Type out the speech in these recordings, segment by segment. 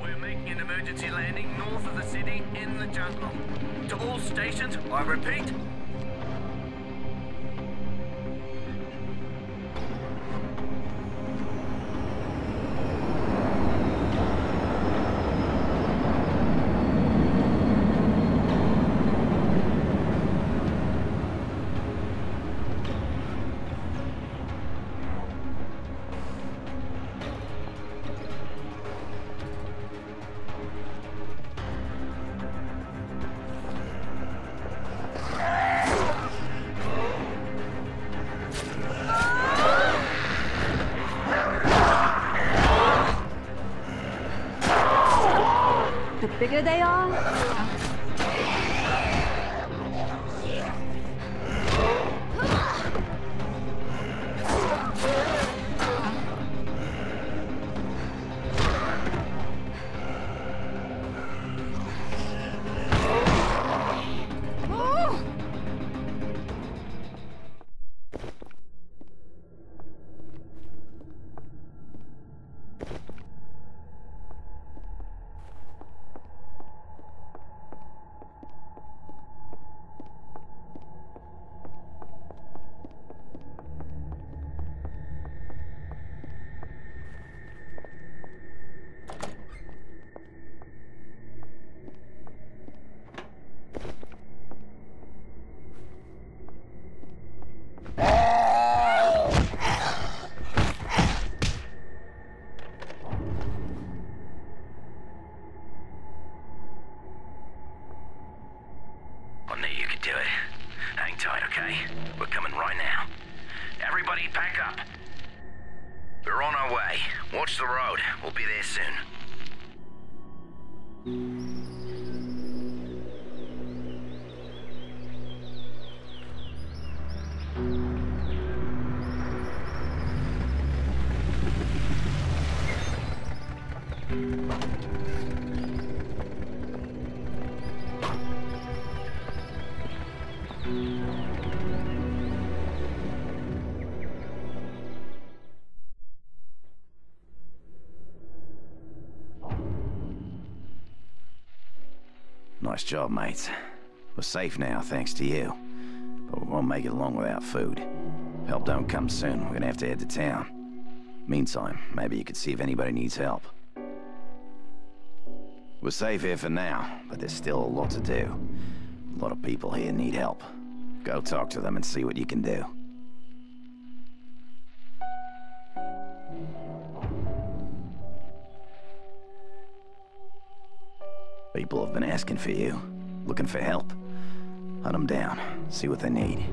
We're making an emergency landing north of the city in the jungle. To all stations, I repeat, they are, We're coming right now. Everybody pack up. We're on our way. Watch the road. We'll be there soon. Nice job, mates. We're safe now, thanks to you. But we won't make it long without food. If help don't come soon, we're gonna have to head to town. Meantime, maybe you could see if anybody needs help. We're safe here for now, but there's still a lot to do. A lot of people here need help. Go talk to them and see what you can do. People have been asking for you, looking for help. Hunt them down, see what they need.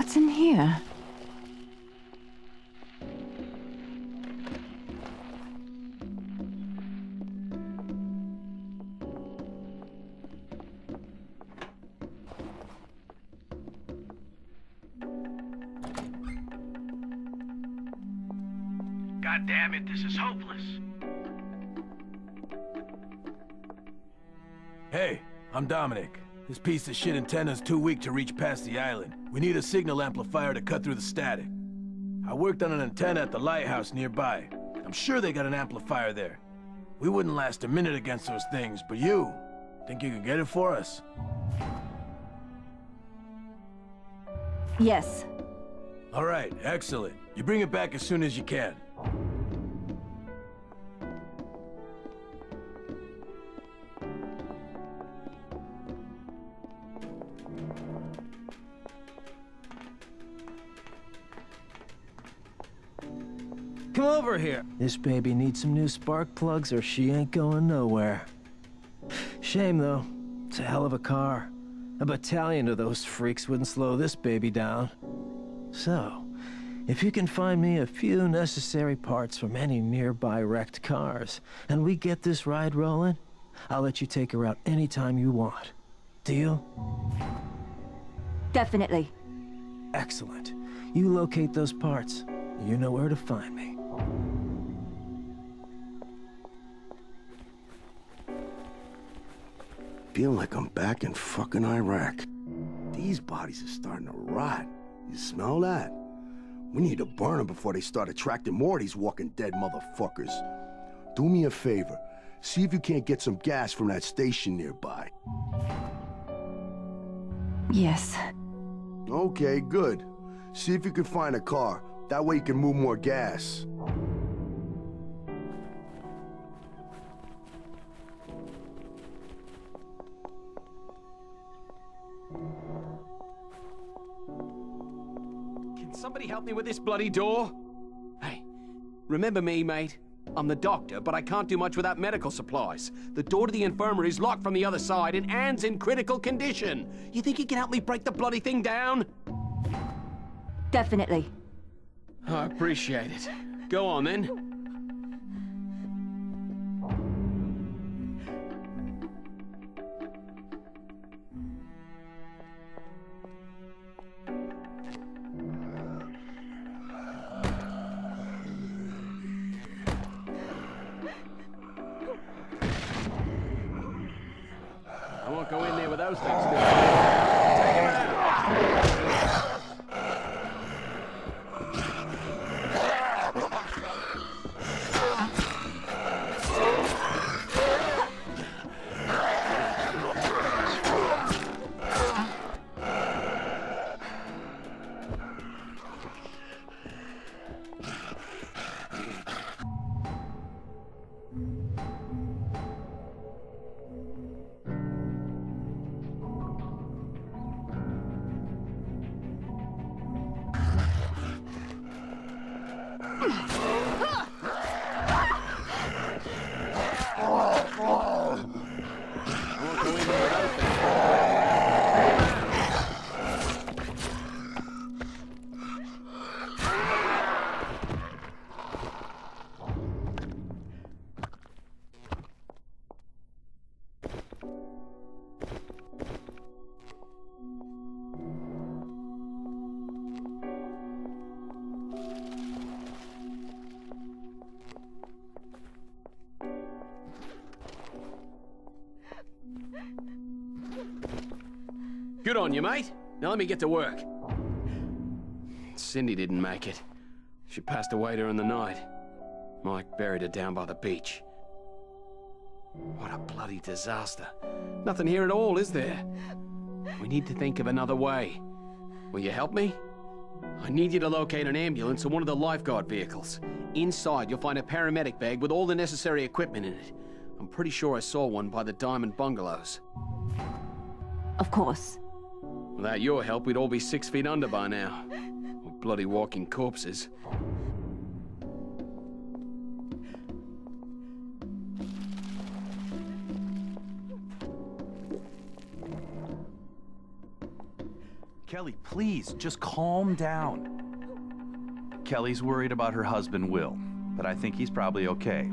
What's in here? God damn it, this is hopeless. Hey, I'm Dominic. This piece of shit antenna's too weak to reach past the island. We need a signal amplifier to cut through the static. I worked on an antenna at the lighthouse nearby. I'm sure they got an amplifier there. We wouldn't last a minute against those things, but you, think you could get it for us? Yes. All right, excellent. You bring it back as soon as you can. Come over here. This baby needs some new spark plugs or she ain't going nowhere. Shame, though. It's a hell of a car. A battalion of those freaks wouldn't slow this baby down. So, if you can find me a few necessary parts from any nearby wrecked cars, and we get this ride rolling, I'll let you take her out anytime you want. Deal? Definitely. Excellent. You locate those parts. You know where to find me. Feel like I'm back in fucking Iraq. These bodies are starting to rot. You smell that? We need to burn them before they start attracting more of these walking dead motherfuckers. Do me a favor. See if you can't get some gas from that station nearby. Yes. Okay, good. See if you can find a car. That way you can move more gas. Somebody help me with this bloody door? Hey, remember me, mate? I'm the doctor, but I can't do much without medical supplies. The door to the infirmary is locked from the other side, and Anne's in critical condition. You think you can help me break the bloody thing down? Definitely. I appreciate it. Go on, then. Those things. Good on you, mate. Now let me get to work. Cindy didn't make it. She passed away during the night. Mike buried her down by the beach. What a bloody disaster. Nothing here at all, is there? We need to think of another way. Will you help me? I need you to locate an ambulance or one of the lifeguard vehicles. Inside, you'll find a paramedic bag with all the necessary equipment in it. I'm pretty sure I saw one by the Diamond Bungalows. Of course. Without your help, we'd all be six feet under by now. We're bloody walking corpses. Kelly, please, just calm down. Kelly's worried about her husband, Will, but I think he's probably okay.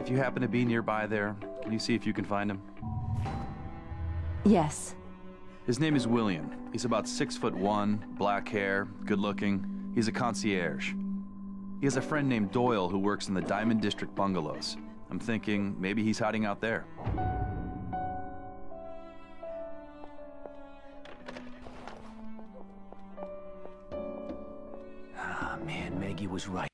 If you happen to be nearby there, can you see if you can find him? Yes. His name is William. He's about six foot one, black hair, good looking. He's a concierge. He has a friend named Doyle who works in the Diamond District bungalows. I'm thinking maybe he's hiding out there. Ah, man, Maggie was right.